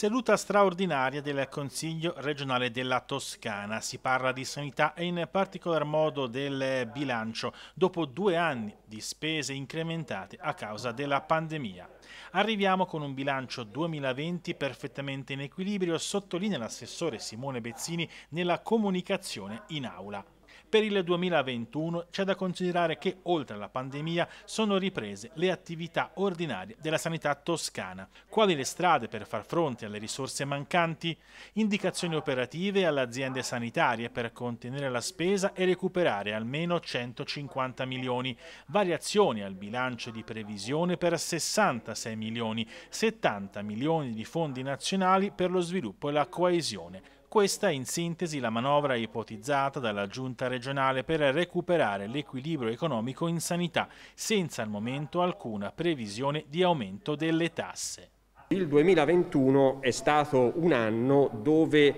Seduta straordinaria del Consiglio regionale della Toscana. Si parla di sanità e in particolar modo del bilancio dopo due anni di spese incrementate a causa della pandemia. Arriviamo con un bilancio 2020 perfettamente in equilibrio, sottolinea l'assessore Simone Bezzini nella comunicazione in aula. Per il 2021 c'è da considerare che oltre alla pandemia sono riprese le attività ordinarie della sanità toscana. Quali le strade per far fronte alle risorse mancanti? Indicazioni operative alle aziende sanitarie per contenere la spesa e recuperare almeno 150 milioni. Variazioni al bilancio di previsione per 66 milioni, 70 milioni di fondi nazionali per lo sviluppo e la coesione. Questa in sintesi la manovra ipotizzata dalla Giunta regionale per recuperare l'equilibrio economico in sanità, senza al momento alcuna previsione di aumento delle tasse. Il 2021 è stato un anno dove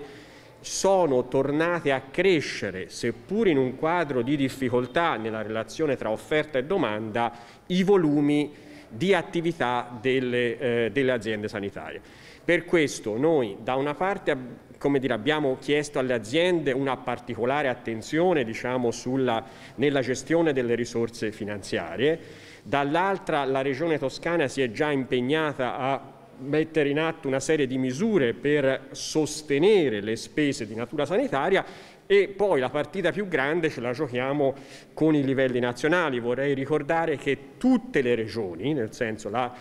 sono tornate a crescere, seppur in un quadro di difficoltà nella relazione tra offerta e domanda, i volumi di attività delle, eh, delle aziende sanitarie. Per questo noi da una parte dire, abbiamo chiesto alle aziende una particolare attenzione diciamo, sulla, nella gestione delle risorse finanziarie, dall'altra la Regione Toscana si è già impegnata a mettere in atto una serie di misure per sostenere le spese di natura sanitaria e poi la partita più grande ce la giochiamo con i livelli nazionali. Vorrei ricordare che tutte le regioni, nel senso la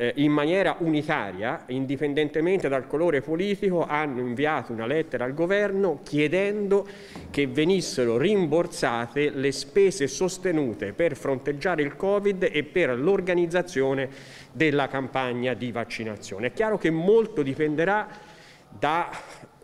eh, in maniera unitaria, indipendentemente dal colore politico, hanno inviato una lettera al governo chiedendo che venissero rimborsate le spese sostenute per fronteggiare il Covid e per l'organizzazione della campagna di vaccinazione. È chiaro che molto dipenderà da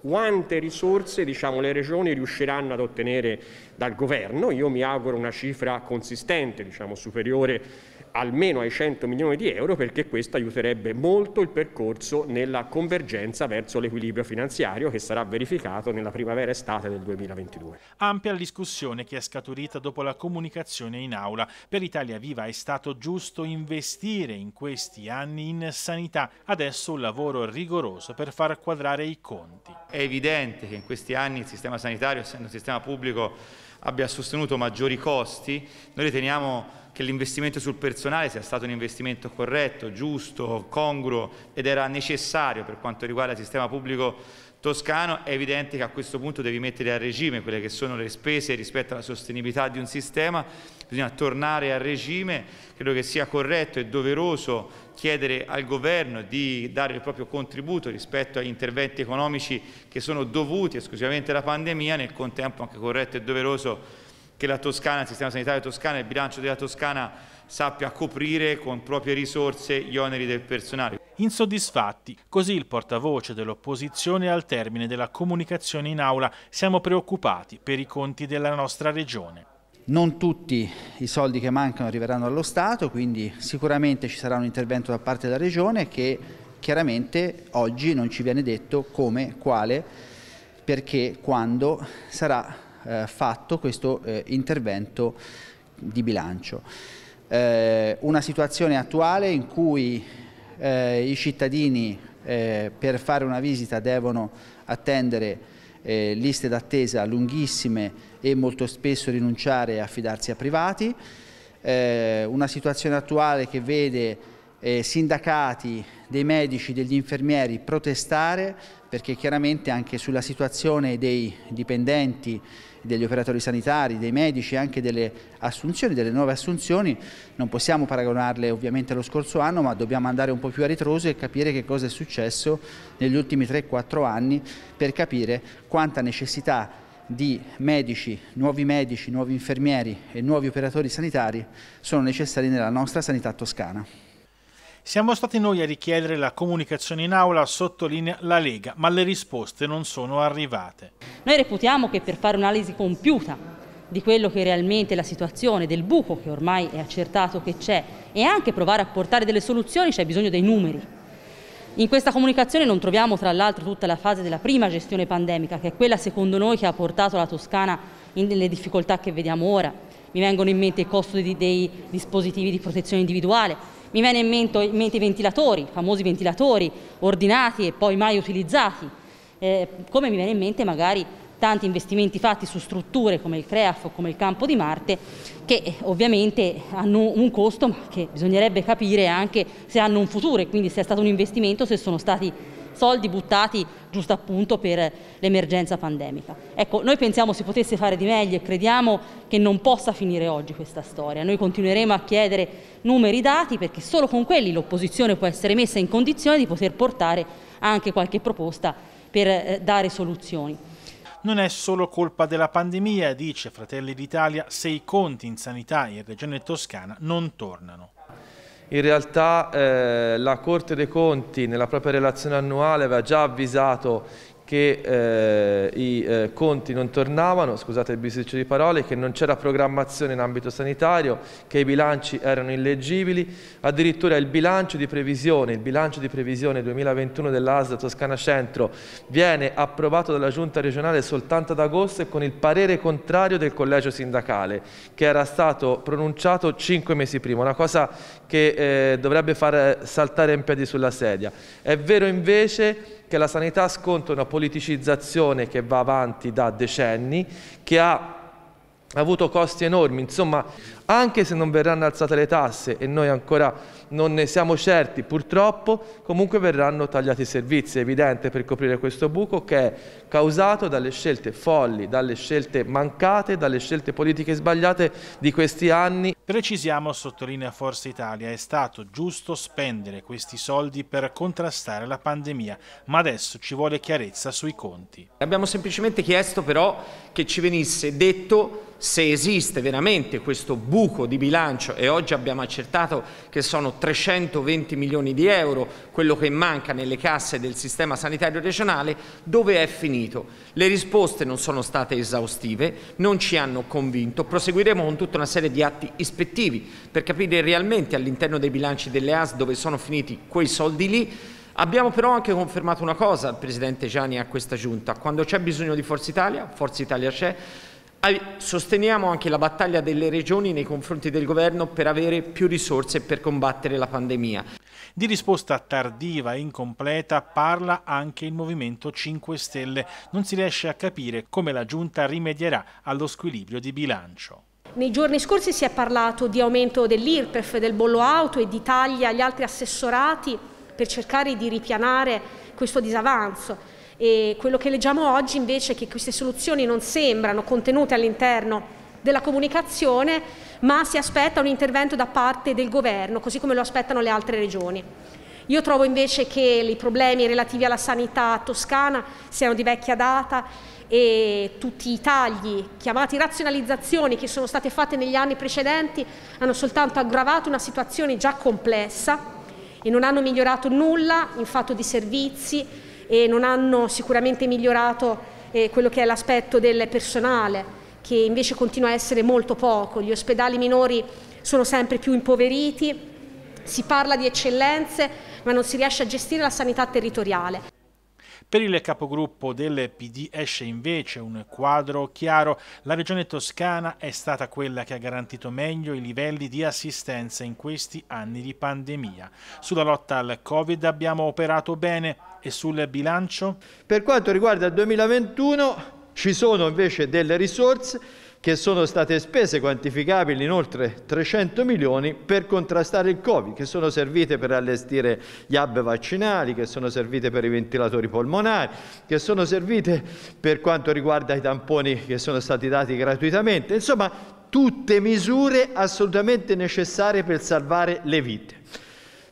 quante risorse diciamo, le regioni riusciranno ad ottenere dal governo. Io mi auguro una cifra consistente, diciamo, superiore almeno ai 100 milioni di euro perché questo aiuterebbe molto il percorso nella convergenza verso l'equilibrio finanziario che sarà verificato nella primavera-estate del 2022. Ampia discussione che è scaturita dopo la comunicazione in aula. Per Italia Viva è stato giusto investire in questi anni in sanità, adesso un lavoro rigoroso per far quadrare i conti. È evidente che in questi anni il sistema sanitario, essendo un sistema pubblico, abbia sostenuto maggiori costi. Noi riteniamo che l'investimento sul personale sia stato un investimento corretto, giusto, congruo ed era necessario per quanto riguarda il sistema pubblico toscano, è evidente che a questo punto devi mettere a regime quelle che sono le spese rispetto alla sostenibilità di un sistema, bisogna tornare a regime, credo che sia corretto e doveroso chiedere al governo di dare il proprio contributo rispetto agli interventi economici che sono dovuti esclusivamente alla pandemia, nel contempo anche corretto e doveroso che la Toscana, il sistema sanitario toscano e il bilancio della Toscana sappia coprire con proprie risorse gli oneri del personale. Insoddisfatti, così il portavoce dell'opposizione al termine della comunicazione in aula, siamo preoccupati per i conti della nostra regione. Non tutti i soldi che mancano arriveranno allo Stato, quindi sicuramente ci sarà un intervento da parte della Regione che chiaramente oggi non ci viene detto come, quale, perché, quando sarà eh, fatto questo eh, intervento di bilancio. Eh, una situazione attuale in cui eh, i cittadini eh, per fare una visita devono attendere eh, liste d'attesa lunghissime e molto spesso rinunciare e affidarsi a privati, una situazione attuale che vede sindacati dei medici, degli infermieri protestare perché chiaramente anche sulla situazione dei dipendenti degli operatori sanitari, dei medici e anche delle assunzioni, delle nuove assunzioni, non possiamo paragonarle ovviamente allo scorso anno, ma dobbiamo andare un po' più a ritroso e capire che cosa è successo negli ultimi 3-4 anni per capire quanta necessità di medici, nuovi medici, nuovi infermieri e nuovi operatori sanitari sono necessari nella nostra sanità toscana. Siamo stati noi a richiedere la comunicazione in aula, sottolinea la Lega, ma le risposte non sono arrivate. Noi reputiamo che per fare un'analisi compiuta di quello che è realmente la situazione, del buco che ormai è accertato che c'è e anche provare a portare delle soluzioni c'è bisogno dei numeri. In questa comunicazione non troviamo tra l'altro tutta la fase della prima gestione pandemica, che è quella secondo noi che ha portato la Toscana nelle difficoltà che vediamo ora. Mi vengono in mente il costo dei, dei dispositivi di protezione individuale, Mi viene in mente, in mente i ventilatori, i famosi ventilatori ordinati e poi mai utilizzati, eh, come mi viene in mente magari tanti investimenti fatti su strutture come il CREAF o come il campo di Marte che eh, ovviamente hanno un costo ma che bisognerebbe capire anche se hanno un futuro e quindi se è stato un investimento, se sono stati soldi buttati giusto appunto per l'emergenza pandemica. Ecco, noi pensiamo si potesse fare di meglio e crediamo che non possa finire oggi questa storia. Noi continueremo a chiedere numeri dati perché solo con quelli l'opposizione può essere messa in condizione di poter portare anche qualche proposta per eh, dare soluzioni. Non è solo colpa della pandemia, dice Fratelli d'Italia, se i conti in sanità in Regione Toscana non tornano. In realtà eh, la Corte dei Conti nella propria relazione annuale aveva già avvisato che eh, i eh, conti non tornavano, scusate il bisticcio di parole, che non c'era programmazione in ambito sanitario, che i bilanci erano illeggibili, addirittura il bilancio di previsione, il bilancio di previsione 2021 dell'ASL Toscana Centro viene approvato dalla Giunta regionale soltanto ad agosto e con il parere contrario del collegio sindacale, che era stato pronunciato cinque mesi prima, una cosa che eh, dovrebbe far saltare in piedi sulla sedia. È vero invece che la sanità sconta una politicizzazione che va avanti da decenni, che ha avuto costi enormi, insomma anche se non verranno alzate le tasse e noi ancora non ne siamo certi purtroppo, comunque verranno tagliati i servizi, è evidente per coprire questo buco che è causato dalle scelte folli, dalle scelte mancate, dalle scelte politiche sbagliate di questi anni. Precisiamo, sottolinea Forza Italia, è stato giusto spendere questi soldi per contrastare la pandemia, ma adesso ci vuole chiarezza sui conti. Abbiamo semplicemente chiesto però che ci venisse detto se esiste veramente questo buco di bilancio e oggi abbiamo accertato che sono 320 milioni di euro quello che manca nelle casse del sistema sanitario regionale, dove è finito? Le risposte non sono state esaustive, non ci hanno convinto, proseguiremo con tutta una serie di atti ispettivi per capire realmente all'interno dei bilanci delle AS dove sono finiti quei soldi lì, Abbiamo però anche confermato una cosa, il Presidente Gianni, a questa Giunta. Quando c'è bisogno di Forza Italia, Forza Italia c'è, Sosteniamo anche la battaglia delle regioni nei confronti del governo per avere più risorse per combattere la pandemia. Di risposta tardiva e incompleta parla anche il Movimento 5 Stelle. Non si riesce a capire come la Giunta rimedierà allo squilibrio di bilancio. Nei giorni scorsi si è parlato di aumento dell'IRPEF, del bollo auto e di tagli agli altri assessorati per cercare di ripianare questo disavanzo. E quello che leggiamo oggi invece è che queste soluzioni non sembrano contenute all'interno della comunicazione, ma si aspetta un intervento da parte del governo, così come lo aspettano le altre regioni. Io trovo invece che i problemi relativi alla sanità toscana siano di vecchia data e tutti i tagli, chiamati razionalizzazioni, che sono state fatte negli anni precedenti hanno soltanto aggravato una situazione già complessa e non hanno migliorato nulla in fatto di servizi, e non hanno sicuramente migliorato eh, quello che è l'aspetto del personale, che invece continua a essere molto poco. Gli ospedali minori sono sempre più impoveriti, si parla di eccellenze, ma non si riesce a gestire la sanità territoriale. Per il capogruppo del PD esce invece un quadro chiaro. La regione toscana è stata quella che ha garantito meglio i livelli di assistenza in questi anni di pandemia. Sulla lotta al Covid abbiamo operato bene e sul bilancio? Per quanto riguarda il 2021 ci sono invece delle risorse che sono state spese quantificabili in oltre 300 milioni per contrastare il Covid, che sono servite per allestire gli hub vaccinali, che sono servite per i ventilatori polmonari, che sono servite per quanto riguarda i tamponi che sono stati dati gratuitamente. Insomma, tutte misure assolutamente necessarie per salvare le vite.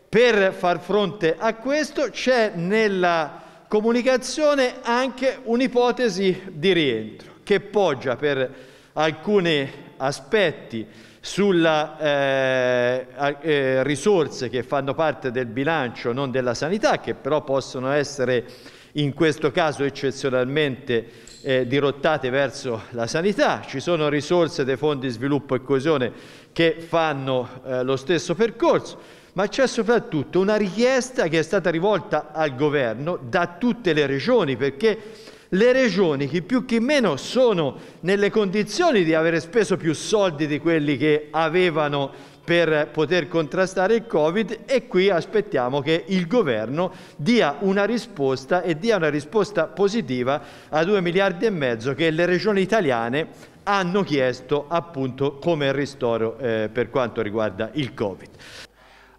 Per far fronte a questo c'è nella comunicazione anche un'ipotesi di rientro che poggia per alcuni aspetti sulle eh, eh, risorse che fanno parte del bilancio, non della sanità, che però possono essere in questo caso eccezionalmente eh, dirottate verso la sanità. Ci sono risorse dei fondi sviluppo e coesione che fanno eh, lo stesso percorso, ma c'è soprattutto una richiesta che è stata rivolta al governo da tutte le regioni perché Le regioni, chi più chi meno, sono nelle condizioni di avere speso più soldi di quelli che avevano per poter contrastare il Covid e qui aspettiamo che il governo dia una risposta e dia una risposta positiva a 2 miliardi e mezzo che le regioni italiane hanno chiesto appunto come ristoro eh, per quanto riguarda il Covid.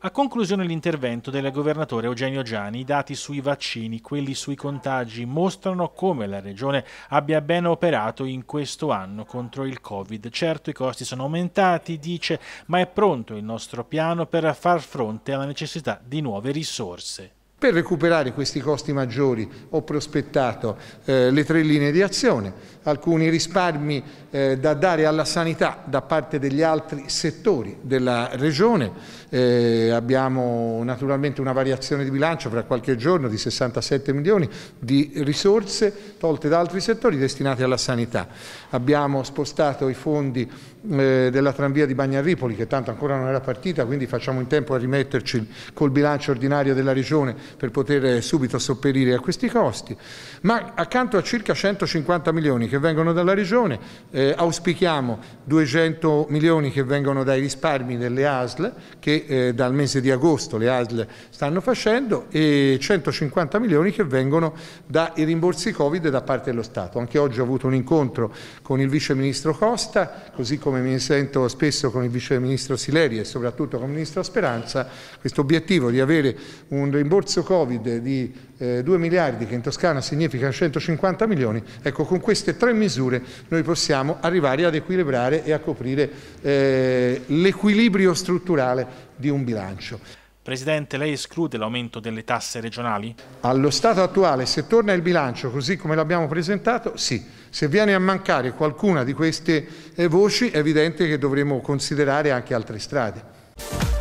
A conclusione dell'intervento del governatore Eugenio Giani, i dati sui vaccini, quelli sui contagi, mostrano come la Regione abbia ben operato in questo anno contro il Covid. Certo i costi sono aumentati, dice, ma è pronto il nostro piano per far fronte alla necessità di nuove risorse. Per recuperare questi costi maggiori ho prospettato eh, le tre linee di azione, alcuni risparmi eh, da dare alla sanità da parte degli altri settori della Regione. Eh, abbiamo naturalmente una variazione di bilancio fra qualche giorno di 67 milioni di risorse tolte da altri settori destinate alla sanità. Abbiamo spostato i fondi eh, della tranvia di Bagnaripoli che tanto ancora non era partita, quindi facciamo in tempo a rimetterci col bilancio ordinario della Regione per poter subito sopperire a questi costi, ma accanto a circa 150 milioni che vengono dalla Regione eh, auspichiamo 200 milioni che vengono dai risparmi delle ASL che eh, dal mese di agosto le ASL stanno facendo e 150 milioni che vengono dai rimborsi Covid da parte dello Stato. Anche oggi ho avuto un incontro con il Vice Ministro Costa, così come mi sento spesso con il Vice Ministro Sileri e soprattutto con il Ministro Speranza, questo obiettivo di avere un rimborso Covid di eh, 2 miliardi che in Toscana significa 150 milioni, ecco con queste tre misure noi possiamo arrivare ad equilibrare e a coprire eh, l'equilibrio strutturale di un bilancio. Presidente, lei esclude l'aumento delle tasse regionali? Allo stato attuale, se torna il bilancio così come l'abbiamo presentato, sì. Se viene a mancare qualcuna di queste eh, voci è evidente che dovremo considerare anche altre strade.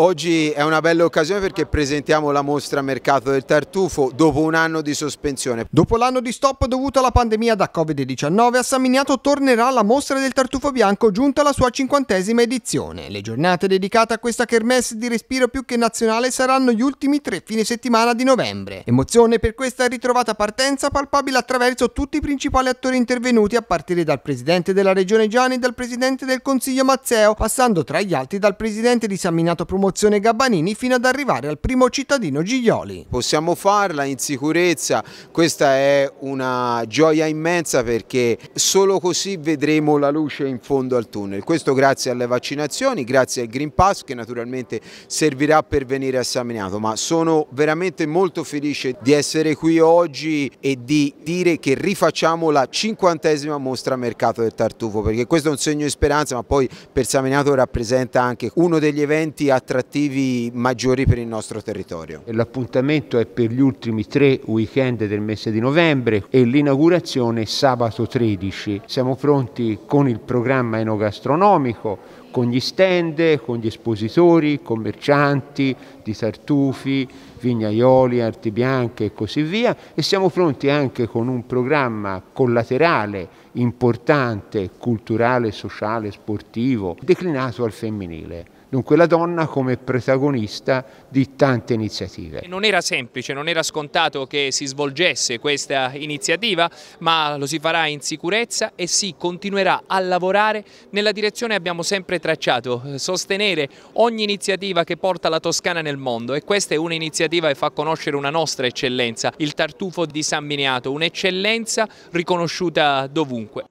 Oggi è una bella occasione perché presentiamo la mostra Mercato del Tartufo dopo un anno di sospensione. Dopo l'anno di stop dovuto alla pandemia da Covid-19, a San Miniato tornerà la mostra del Tartufo Bianco giunta alla sua cinquantesima edizione. Le giornate dedicate a questa kermesse di respiro più che nazionale saranno gli ultimi tre fine settimana di novembre. Emozione per questa ritrovata partenza palpabile attraverso tutti i principali attori intervenuti a partire dal Presidente della Regione Gianni e dal Presidente del Consiglio Mazzeo, passando tra gli altri dal Presidente di San Miniato Promozione promozione Gabbanini fino ad arrivare al primo cittadino Giglioli. Possiamo farla in sicurezza, questa è una gioia immensa perché solo così vedremo la luce in fondo al tunnel. Questo grazie alle vaccinazioni, grazie al Green Pass che naturalmente servirà per venire Miniato, ma sono veramente molto felice di essere qui oggi e di dire che rifacciamo la cinquantesima mostra Mercato del Tartufo perché questo è un segno di speranza ma poi per San Miniato rappresenta anche uno degli eventi attrattivi attrattivi maggiori per il nostro territorio. L'appuntamento è per gli ultimi tre weekend del mese di novembre e l'inaugurazione sabato 13. Siamo pronti con il programma enogastronomico, con gli stand, con gli espositori, commercianti di tartufi, vignaioli, arti bianche e così via e siamo pronti anche con un programma collaterale importante, culturale, sociale, sportivo, declinato al femminile. Dunque la donna come protagonista di tante iniziative. Non era semplice, non era scontato che si svolgesse questa iniziativa, ma lo si farà in sicurezza e si continuerà a lavorare nella direzione che abbiamo sempre tracciato, sostenere ogni iniziativa che porta la Toscana nel mondo e questa è un'iniziativa che fa conoscere una nostra eccellenza, il tartufo di San Miniato, un'eccellenza riconosciuta dovunque.